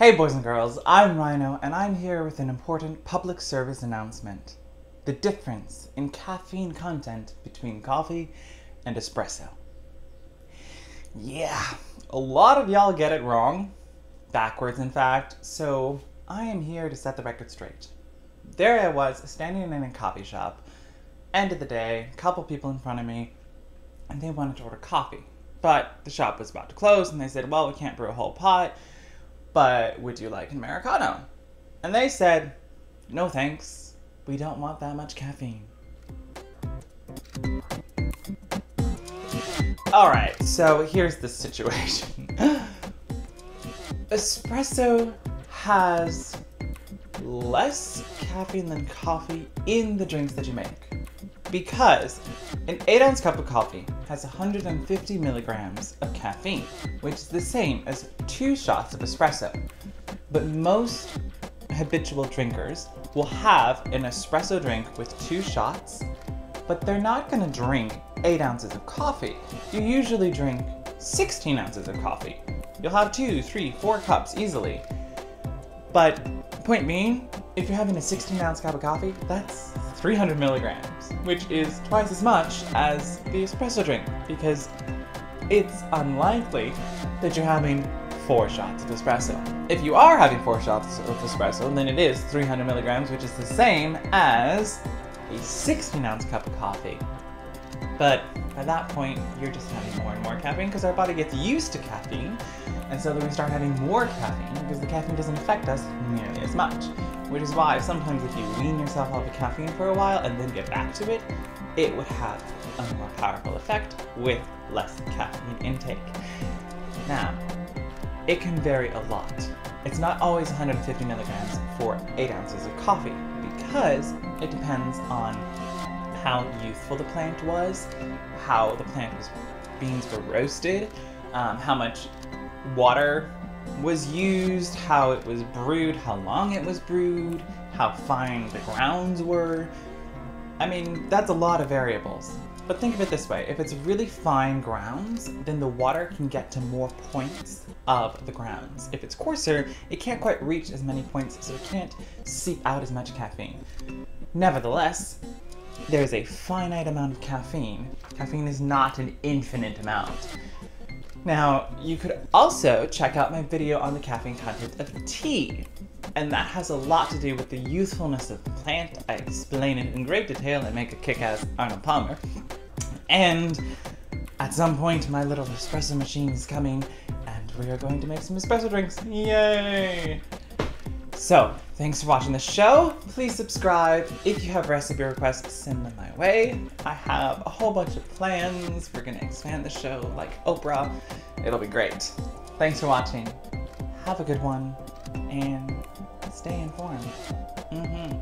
Hey boys and girls, I'm Rhino and I'm here with an important public service announcement. The difference in caffeine content between coffee and espresso. Yeah, a lot of y'all get it wrong, backwards in fact, so I am here to set the record straight. There I was, standing in a coffee shop, end of the day, a couple people in front of me, and they wanted to order coffee. But the shop was about to close and they said, well, we can't brew a whole pot but would you like an Americano? And they said, no thanks, we don't want that much caffeine. Alright, so here's the situation. Espresso has less caffeine than coffee in the drinks that you make. Because an 8 ounce cup of coffee has 150 milligrams of caffeine, which is the same as two shots of espresso. But most habitual drinkers will have an espresso drink with two shots, but they're not going to drink 8 ounces of coffee. You usually drink 16 ounces of coffee. You'll have two, three, four cups easily. But point being, if you're having a 16 ounce cup of coffee, that's 300 milligrams, which is twice as much as the espresso drink, because it's unlikely that you're having four shots of espresso. If you are having four shots of espresso, then it is 300 milligrams, which is the same as a 16 ounce cup of coffee. But at that point, you're just having more and more caffeine because our body gets used to caffeine, and so then we start having more caffeine because the caffeine doesn't affect us nearly as much. Which is why sometimes if you wean yourself off of caffeine for a while and then get back to it, it would have a more powerful effect with less caffeine intake. Now, it can vary a lot. It's not always 150 milligrams for 8 ounces of coffee because it depends on how youthful the plant was, how the plant was, beans were roasted, um, how much water was used, how it was brewed, how long it was brewed, how fine the grounds were. I mean, that's a lot of variables. But think of it this way, if it's really fine grounds, then the water can get to more points of the grounds. If it's coarser, it can't quite reach as many points, so it can't seep out as much caffeine. Nevertheless, there's a finite amount of caffeine. Caffeine is not an infinite amount. Now, you could also check out my video on the caffeine content of tea, and that has a lot to do with the youthfulness of the plant. I explain it in great detail and make a kick-ass Arnold Palmer. And at some point, my little espresso machine is coming, and we are going to make some espresso drinks. Yay! So, thanks for watching the show. Please subscribe. If you have recipe requests, send them my way. I have a whole bunch of plans. We're gonna expand the show like Oprah. It'll be great. Thanks for watching. Have a good one, and stay informed. Mm -hmm.